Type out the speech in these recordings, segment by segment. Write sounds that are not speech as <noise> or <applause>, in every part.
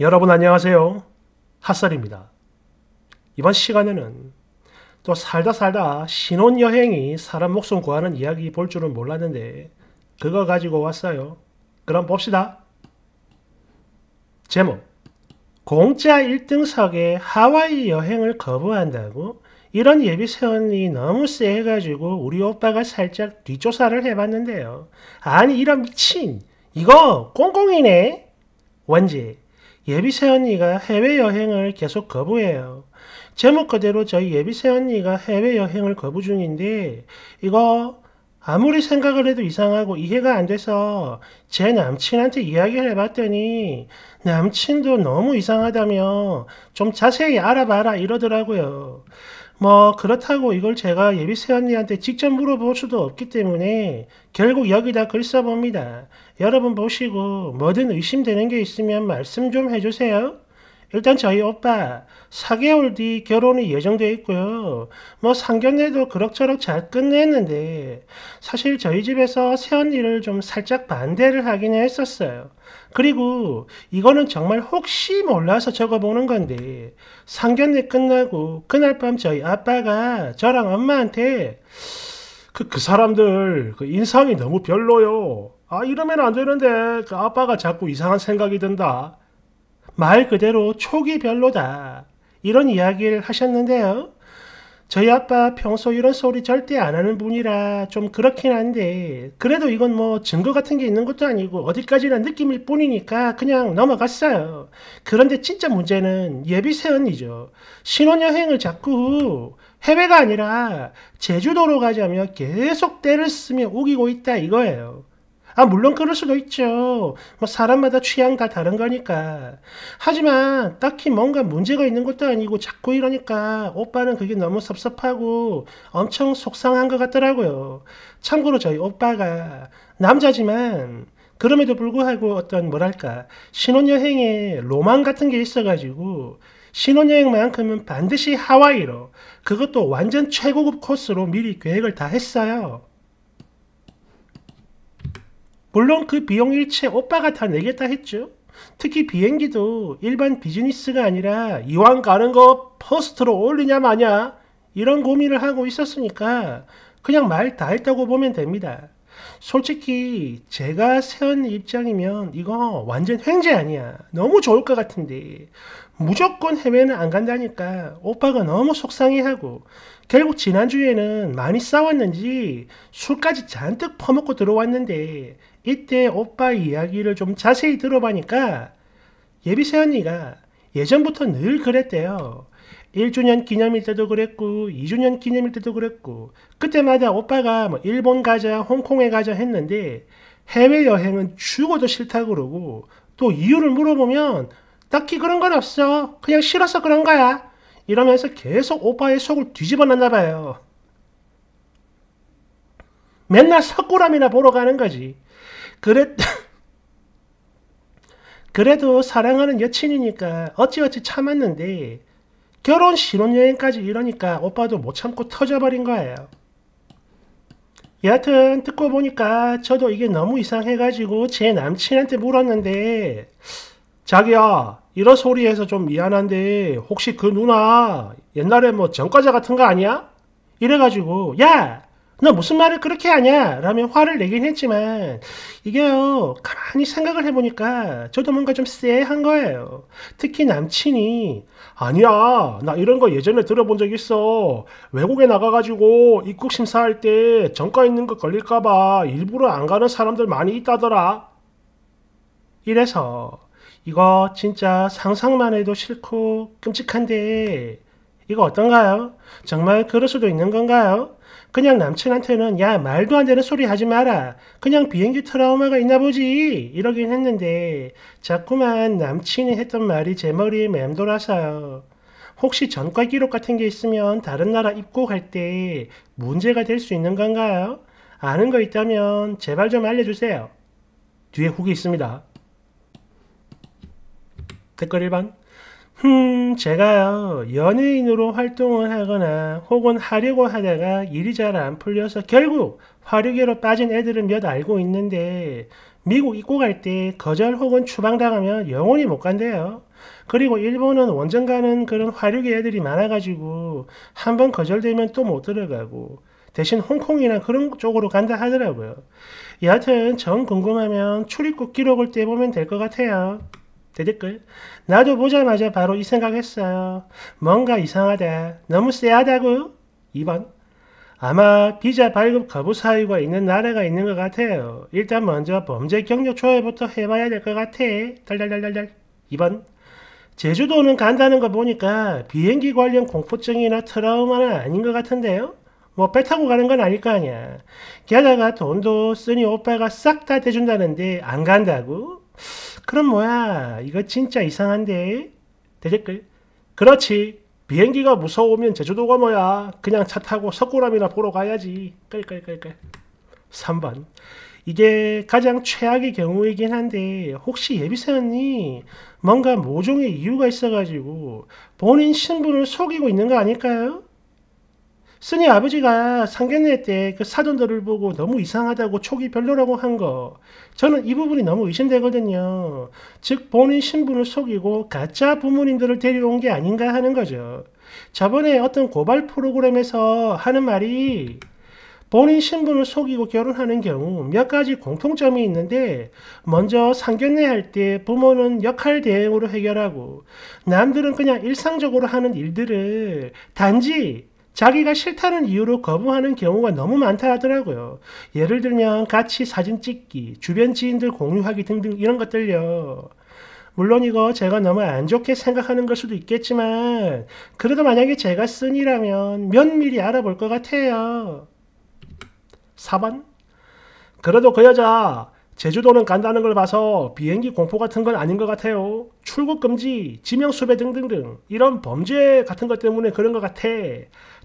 여러분 안녕하세요. 핫설입니다. 이번 시간에는 또 살다 살다 신혼여행이 사람 목숨 구하는 이야기 볼 줄은 몰랐는데 그거 가지고 왔어요. 그럼 봅시다. 제목 공짜 1등석에 하와이 여행을 거부한다고? 이런 예비 세원이 너무 세해가지고 우리 오빠가 살짝 뒷조사를 해봤는데요. 아니 이런 미친 이거 꽁꽁이네. 원제 예비새 언니가 해외여행을 계속 거부해요. 제목 그대로 저희 예비새 언니가 해외여행을 거부 중인데 이거 아무리 생각을 해도 이상하고 이해가 안 돼서 제 남친한테 이야기를 해봤더니 남친도 너무 이상하다며 좀 자세히 알아봐라 이러더라고요. 뭐 그렇다고 이걸 제가 예비새 언니한테 직접 물어볼 수도 없기 때문에 결국 여기다 글 써봅니다. 여러분 보시고 뭐든 의심되는 게 있으면 말씀 좀 해주세요. 일단 저희 오빠 4개월 뒤 결혼이 예정돼 있고요. 뭐 상견례도 그럭저럭 잘 끝냈는데 사실 저희 집에서 새언니를 좀 살짝 반대를 하긴 했었어요. 그리고 이거는 정말 혹시 몰라서 적어보는 건데 상견례 끝나고 그날 밤 저희 아빠가 저랑 엄마한테 그, 그 사람들 그 인상이 너무 별로요. 아 이러면 안 되는데 그 아빠가 자꾸 이상한 생각이 든다. 말 그대로 촉이 별로다. 이런 이야기를 하셨는데요. 저희 아빠 평소 이런 소리 절대 안 하는 분이라 좀 그렇긴 한데 그래도 이건 뭐 증거 같은 게 있는 것도 아니고 어디까지나 느낌일 뿐이니까 그냥 넘어갔어요. 그런데 진짜 문제는 예비새 언니죠. 신혼여행을 자꾸 해외가 아니라 제주도로 가자며 계속 때를 쓰며 우기고 있다 이거예요. 아, 물론 그럴 수도 있죠. 뭐 사람마다 취향 다 다른 거니까. 하지만 딱히 뭔가 문제가 있는 것도 아니고 자꾸 이러니까 오빠는 그게 너무 섭섭하고 엄청 속상한 것 같더라고요. 참고로 저희 오빠가 남자지만 그럼에도 불구하고 어떤 뭐랄까 신혼여행에 로망 같은 게 있어가지고 신혼여행만큼은 반드시 하와이로 그것도 완전 최고급 코스로 미리 계획을 다 했어요. 물론 그 비용 일체 오빠가 다 내겠다 했죠. 특히 비행기도 일반 비즈니스가 아니라 이왕 가는 거 first로 올리냐 마냐 이런 고민을 하고 있었으니까 그냥 말 다 했다고 보면 됩니다. 솔직히 제가 새언니 입장이면 이거 완전 횡재 아니야. 너무 좋을 것 같은데 무조건 해외는 안 간다니까 오빠가 너무 속상해하고 결국 지난주에는 많이 싸웠는지 술까지 잔뜩 퍼먹고 들어왔는데 이때 오빠 이야기를 좀 자세히 들어보니까 예비새 언니가 예전부터 늘 그랬대요. 1주년 기념일 때도 그랬고 2주년 기념일 때도 그랬고 그때마다 오빠가 뭐 일본 가자 홍콩에 가자 했는데 해외여행은 죽어도 싫다 그러고 또 이유를 물어보면 딱히 그런 건 없어. 그냥 싫어서 그런 거야. 이러면서 계속 오빠의 속을 뒤집어 놨나 봐요. 맨날 석굴암이나 보러 가는 거지. 그랬 <laughs> 그래도 사랑하는 여친이니까 어찌어찌 참았는데 결혼 신혼여행까지 이러니까 오빠도 못 참고 터져버린 거예요. 여하튼 듣고 보니까 저도 이게 너무 이상해가지고 제 남친한테 물었는데 자기야 이런 소리 해서 좀 미안한데 혹시 그 누나 옛날에 뭐 전과자 같은 거 아니야? 이래가지고 야 너 무슨 말을 그렇게 하냐? 라며 화를 내긴 했지만 이게요 가만히 생각을 해보니까 저도 뭔가 좀 쎄한 거예요. 특히 남친이 아니야 나 이런 거 예전에 들어본 적 있어. 외국에 나가가지고 입국 심사할 때 정가 있는 거 걸릴까봐 일부러 안 가는 사람들 많이 있다더라. 이래서 이거 진짜 상상만 해도 싫고 끔찍한데 이거 어떤가요? 정말 그럴 수도 있는 건가요? 그냥 남친한테는 야 말도 안 되는 소리 하지 마라. 그냥 비행기 트라우마가 있나 보지. 이러긴 했는데 자꾸만 남친이 했던 말이 제 머리에 맴돌아서요. 혹시 전과 기록 같은 게 있으면 다른 나라 입국할 때 문제가 될 수 있는 건가요? 아는 거 있다면 제발 좀 알려주세요. 뒤에 후기 있습니다. 댓글 1번 음, 제가요, 연예인으로 활동을 하거나 혹은 하려고 하다가 일이 잘 안 풀려서 결국 화류계로 빠진 애들은 몇 알고 있는데 미국 입고 갈때 거절 혹은 추방당하면 영원히 못 간대요. 그리고 일본은 원정 가는 그런 화류계 애들이 많아가지고 한번 거절되면 또 못 들어가고 대신 홍콩이나 그런 쪽으로 간다 하더라고요. 여하튼 정 궁금하면 출입국 기록을 떼보면 될 것 같아요. 대댓글. 나도 보자마자 바로 이 생각했어요. 뭔가 이상하다. 너무 쎄하다고? 2번. 아마 비자 발급 거부 사유가 있는 나라가 있는 것 같아요. 일단 먼저 범죄 경력 조회부터 해봐야 될 것 같아. 달달달달달. 2번. 제주도는 간다는 거 보니까 비행기 관련 공포증이나 트라우마는 아닌 것 같은데요? 뭐 배 타고 가는 건 아닐 거 아니야. 게다가 돈도 쓰니 오빠가 싹 다 대준다는데 안 간다고? 그럼 뭐야 이거 진짜 이상한데? 대댓글. 그렇지. 비행기가 무서우면 제주도가 뭐야. 그냥 차 타고 석굴암이나 보러 가야지. 끌끌끌끌. 3번. 이게 가장 최악의 경우이긴 한데 혹시 예비사연이 뭔가 모종의 이유가 있어가지고 본인 신분을 속이고 있는 거 아닐까요? 쓰니 아버지가 상견례 때 그 사돈들을 보고 너무 이상하다고 촉이 별로라고 한 거. 저는 이 부분이 너무 의심되거든요. 즉, 본인 신분을 속이고 가짜 부모님들을 데려온 게 아닌가 하는 거죠. 저번에 어떤 고발 프로그램에서 하는 말이 본인 신분을 속이고 결혼하는 경우 몇 가지 공통점이 있는데 먼저 상견례 할 때 부모는 역할 대행으로 해결하고 남들은 그냥 일상적으로 하는 일들을 단지 자기가 싫다는 이유로 거부하는 경우가 너무 많다 하더라고요. 예를 들면 같이 사진 찍기, 주변 지인들 공유하기 등등 이런 것들요. 물론 이거 제가 너무 안 좋게 생각하는 걸 수도 있겠지만 그래도 만약에 제가 쓴이라면 면밀히 알아볼 것 같아요. 4번 그래도 그 여자 제주도는 간다는 걸 봐서 비행기 공포 같은 건 아닌 것 같아요. 출국 금지, 지명 수배 등등등 이런 범죄 같은 것 때문에 그런 것 같아.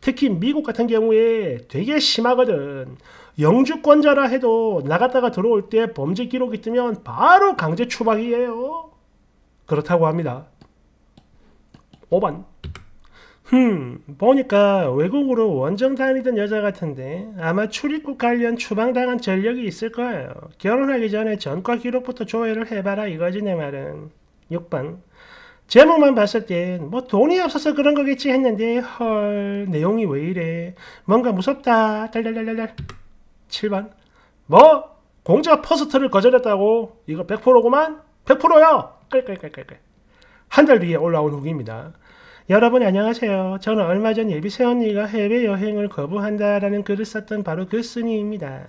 특히 미국 같은 경우에 되게 심하거든. 영주권자라 해도 나갔다가 들어올 때 범죄 기록이 뜨면 바로 강제 추방이에요. 그렇다고 합니다. 5번. 흠, 보니까 외국으로 원정 다니던 여자 같은데 아마 출입국 관련 추방당한 전력이 있을 거예요. 결혼하기 전에 전과 기록부터 조회를 해봐라 이거지 내 말은. 6번. 제목만 봤을 땐 뭐 돈이 없어서 그런 거겠지 했는데 헐 내용이 왜 이래? 뭔가 무섭다. 달달달달달. 7번. 뭐? 공짜 first를 거절했다고? 이거 100%구만? 100%야 끌끌끌끌끌 한달 뒤에 올라온 후기입니다 여러분 안녕하세요. 저는 얼마 전 예비 새언니가 해외여행을 거부한다라는 글을 썼던 바로 그 쓴이입니다.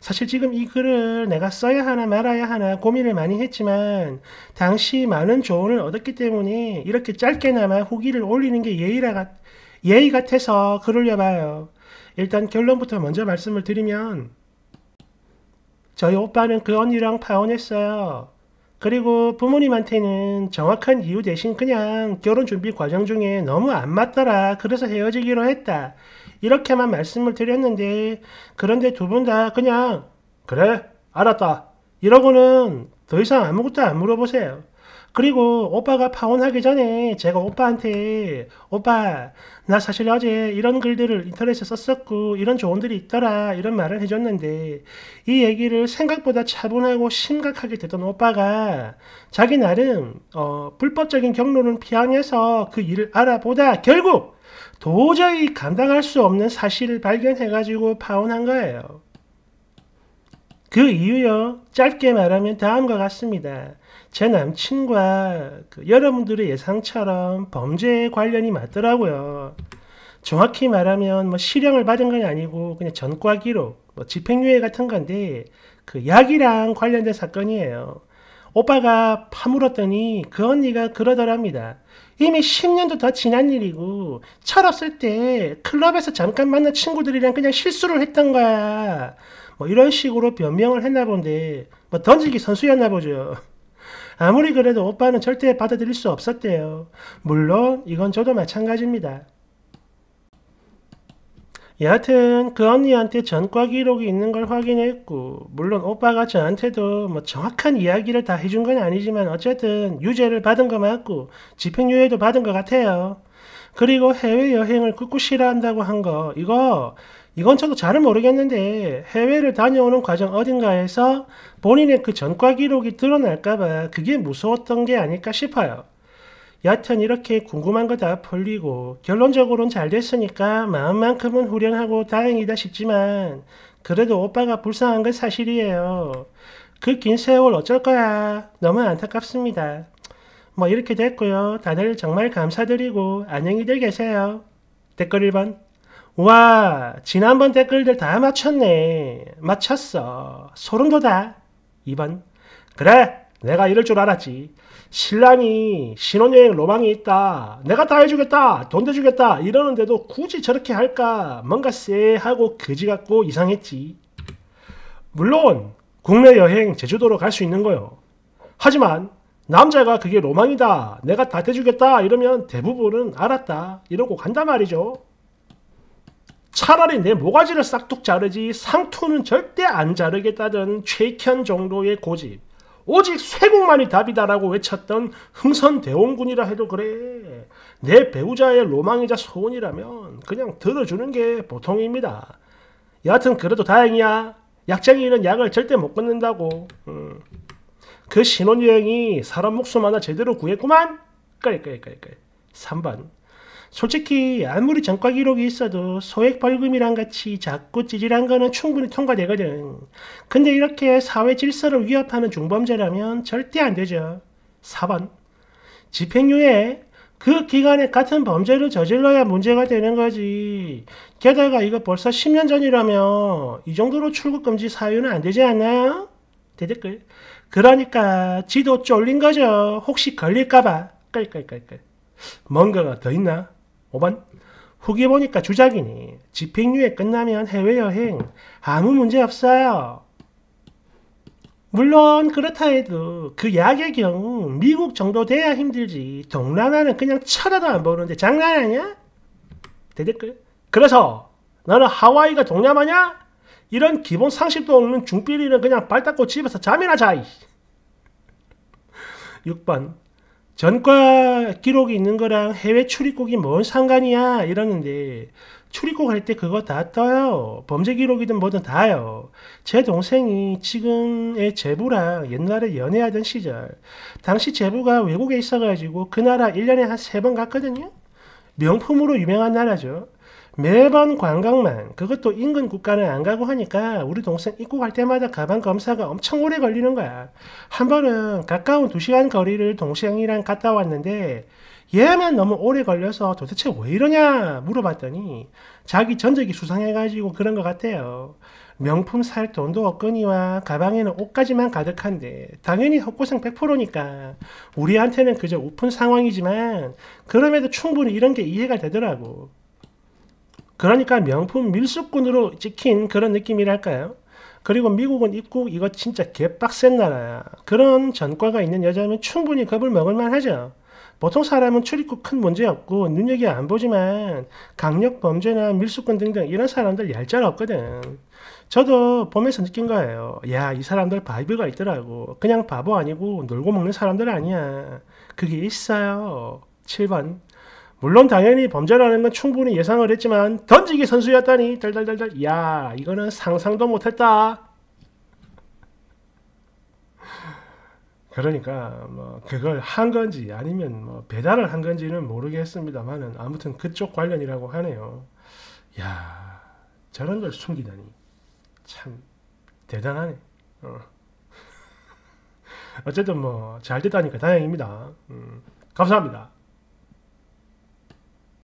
사실 지금 이 글을 내가 써야 하나 말아야 하나 고민을 많이 했지만 당시 많은 조언을 얻었기 때문에 이렇게 짧게나마 후기를 올리는 게 예의라, 예의 같아서 글을 올려봐요. 일단 결론부터 먼저 말씀을 드리면 저희 오빠는 그 언니랑 파혼했어요. 그리고 부모님한테는 정확한 이유 대신 그냥 결혼 준비 과정 중에 너무 안 맞더라. 그래서 헤어지기로 했다. 이렇게만 말씀을 드렸는데, 그런데 두 분 다 그냥, 그래, 알았다. 이러고는 더 이상 아무것도 안 물어보세요. 그리고 오빠가 파혼하기 전에 제가 오빠한테 오빠 나 사실 어제 이런 글들을 인터넷에 썼었고 이런 조언들이 있더라 이런 말을 해줬는데 이 얘기를 생각보다 차분하고 심각하게 듣던 오빠가 자기 나름 어, 불법적인 경로는 피하면서 그 일을 알아보다 결국 도저히 감당할 수 없는 사실을 발견해가지고 파혼한 거예요. 그 이유요 짧게 말하면 다음과 같습니다. 제 남친과 그 여러분들의 예상처럼 범죄 관련이 맞더라고요. 정확히 말하면 뭐 실형을 받은 건 아니고 그냥 전과 기록, 뭐 집행유예 같은 건데 그 약이랑 관련된 사건이에요. 오빠가 파물었더니 그 언니가 그러더랍니다. 이미 10년도 더 지난 일이고 철없을 때 클럽에서 잠깐 만난 친구들이랑 그냥 실수를 했던 거야. 뭐 이런 식으로 변명을 했나 본데 뭐 던지기 선수였나 보죠. 아무리 그래도 오빠는 절대 받아들일 수 없었대요. 물론 이건 저도 마찬가지입니다. 여하튼 그 언니한테 전과 기록이 있는 걸 확인했고 물론 오빠가 저한테도 뭐 정확한 이야기를 다 해준 건 아니지만 어쨌든 유죄를 받은 거 맞고 집행유예도 받은 것 같아요. 그리고 해외여행을 꿋꿋 싫어한다고 한 거 이거 이건 저도 잘은 모르겠는데 해외를 다녀오는 과정 어딘가에서 본인의 그 전과 기록이 드러날까봐 그게 무서웠던 게 아닐까 싶어요. 여하튼 이렇게 궁금한 거 다 풀리고 결론적으로는 잘 됐으니까 마음만큼은 후련하고 다행이다 싶지만 그래도 오빠가 불쌍한 건 사실이에요. 그 긴 세월 어쩔 거야. 너무 안타깝습니다. 뭐 이렇게 됐고요. 다들 정말 감사드리고 안녕히들 계세요. 댓글 1번. 와, 지난번 댓글들 다 맞췄네. 맞췄어. 소름 돋아. 2번. 그래, 내가 이럴 줄 알았지. 신랑이 신혼여행 로망이 있다. 내가 다 해주겠다. 돈 대주겠다. 이러는데도 굳이 저렇게 할까? 뭔가 쎄하고 거지 같고 이상했지. 물론 국내 여행 제주도로 갈 수 있는 거요. 하지만 남자가 그게 로망이다. 내가 다 대주겠다. 이러면 대부분은 알았다. 이러고 간단 말이죠. 차라리 내 모가지를 싹둑 자르지 상투는 절대 안 자르겠다던 최현 정도의 고집. 오직 쇠국만이 답이다라고 외쳤던 흥선대원군이라 해도 그래. 내 배우자의 로망이자 소원이라면 그냥 들어주는 게 보통입니다. 여하튼 그래도 다행이야. 약쟁이는 약을 절대 못 끊는다고. 음. 그 신혼여행이 사람 목숨 하나 제대로 구했구만. 깔깔깔깔. 3번. 솔직히 아무리 전과 기록이 있어도 소액 벌금이랑 같이 자꾸 찌질한 거는 충분히 통과되거든. 근데 이렇게 사회 질서를 위협하는 중범죄라면 절대 안 되죠. 4번. 집행유예. 그 기간에 같은 범죄를 저질러야 문제가 되는 거지. 게다가 이거 벌써 10년 전이라면 이 정도로 출국금지 사유는 안 되지 않나요? 대댓글. 그러니까 지도 쫄린 거죠. 혹시 걸릴까봐. 깔깔깔깔. 뭔가가 더 있나? 5번. 후기 보니까 주작이니 집행유예 끝나면 해외여행 아무 문제 없어요. 물론 그렇다 해도 그 약의 경우 미국 정도 돼야 힘들지 동남아는 그냥 쳐다도 안 보는데 장난 아니야? 대댓글. 그래서 너는 하와이가 동남아냐? 이런 기본 상식도 없는 중삐리는 그냥 발 닦고 집에서 잠이나 자. 6번. 전과 기록이 있는 거랑 해외 출입국이 뭔 상관이야 이러는데 출입국 할 때 그거 다 떠요. 범죄 기록이든 뭐든 다요. 제 동생이 지금의 제부랑 옛날에 연애하던 시절 당시 제부가 외국에 있어가지고 그 나라 1년에 한 세 번 갔거든요. 명품으로 유명한 나라죠. 매번 관광만 그것도 인근 국가는 안 가고 하니까 우리 동생 입국할 때마다 가방 검사가 엄청 오래 걸리는 거야. 한 번은 가까운 2시간 거리를 동생이랑 갔다 왔는데 얘만 너무 오래 걸려서 도대체 왜 이러냐 물어봤더니 자기 전적이 수상해가지고 그런 것 같아요. 명품 살 돈도 없거니와 가방에는 옷까지만 가득한데 당연히 헛고생 100%니까 우리한테는 그저 우픈 상황이지만 그럼에도 충분히 이런 게 이해가 되더라고. 그러니까 명품 밀수꾼으로 찍힌 그런 느낌이랄까요? 그리고 미국은 입국 이거 진짜 개빡센 나라야. 그런 전과가 있는 여자면 충분히 겁을 먹을만 하죠. 보통 사람은 출입국 큰 문제 없고 눈여겨 안 보지만 강력 범죄나 밀수꾼 등등 이런 사람들 얄짤 없거든. 저도 보면서 느낀 거예요. 야, 이 사람들 vibe가 있더라고. 그냥 바보 아니고 놀고 먹는 사람들 아니야. 그게 있어요. 7번. 물론 당연히 범죄라는 건 충분히 예상을 했지만 던지기 선수였다니 달달달달 야 이거는 상상도 못했다. 그러니까 뭐 그걸 한 건지 아니면 뭐 배달을 한 건지는 모르겠습니다만은 아무튼 그쪽 관련이라고 하네요. 야 저런 걸 숨기다니. 참 대단하네. 어. <laughs> 어쨌든 뭐 잘 됐다니까 다행입니다. 음, 감사합니다